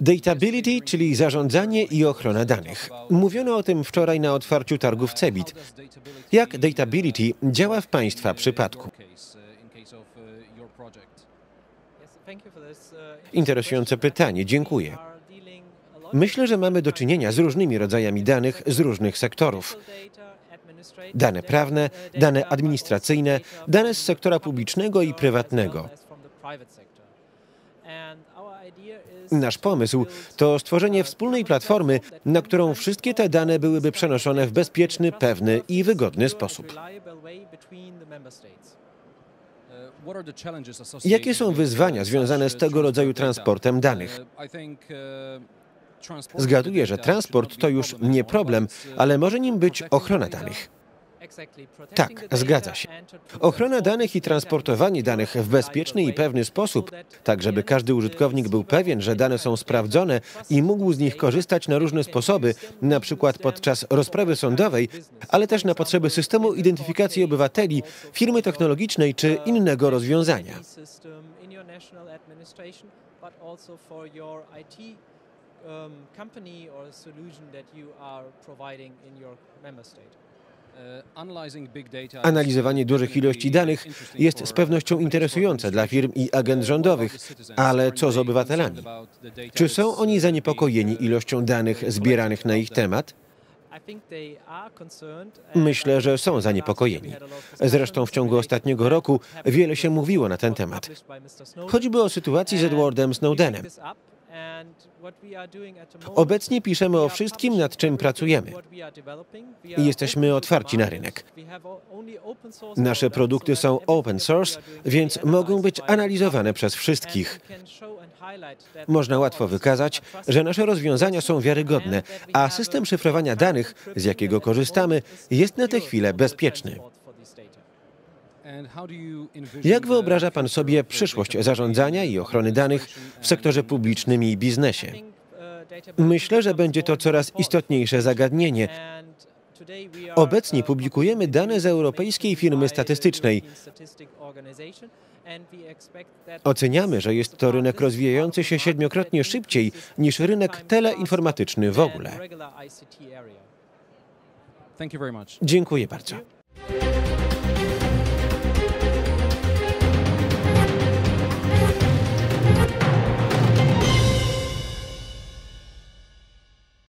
Datability, czyli zarządzanie i ochrona danych. Mówiono o tym wczoraj na otwarciu targów CEBIT. Jak Datability działa w Państwa przypadku? Interesujące pytanie, dziękuję. Myślę, że mamy do czynienia z różnymi rodzajami danych z różnych sektorów. Dane prawne, dane administracyjne, dane z sektora publicznego i prywatnego. Nasz pomysł to stworzenie wspólnej platformy, na którą wszystkie te dane byłyby przenoszone w bezpieczny, pewny i wygodny sposób. Jakie są wyzwania związane z tego rodzaju transportem danych? Zgaduję, że transport to już nie problem, ale może nim być ochrona danych. Tak, zgadza się. Ochrona danych i transportowanie danych w bezpieczny i pewny sposób, tak żeby każdy użytkownik był pewien, że dane są sprawdzone i mógł z nich korzystać na różne sposoby, na przykład podczas rozprawy sądowej, ale też na potrzeby systemu identyfikacji obywateli, firmy technologicznej czy innego rozwiązania. um, company or solution that you are providing in your member state. Analizowanie dużych ilości danych jest z pewnością interesujące dla firm i agent rządowych, ale co z obywatelami? Czy są oni zaniepokojeni ilością danych zbieranych na ich temat? Myślę, że są zaniepokojeni. Zresztą w ciągu ostatniego roku wiele się mówiło na ten temat. Choćby o sytuacji z Edwardem Snowdenem. Obecnie piszemy o wszystkim, nad czym pracujemy. I jesteśmy otwarci na rynek. Nasze produkty są open source, więc mogą być analizowane przez wszystkich. Można łatwo wykazać, że nasze rozwiązania są wiarygodne, a system szyfrowania danych, z jakiego korzystamy, jest na tę chwilę bezpieczny. Jak wyobraża Pan sobie przyszłość zarządzania i ochrony danych w sektorze publicznym i biznesie? Myślę, że będzie to coraz istotniejsze zagadnienie. Obecnie publikujemy dane z europejskiej firmy statystycznej. Oceniamy, że jest to rynek rozwijający się siedmiokrotnie szybciej niż rynek teleinformatyczny w ogóle. Dziękuję bardzo.